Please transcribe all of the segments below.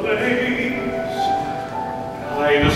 place. Guide us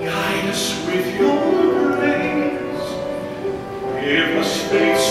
Guide us with your grace. Give us faith.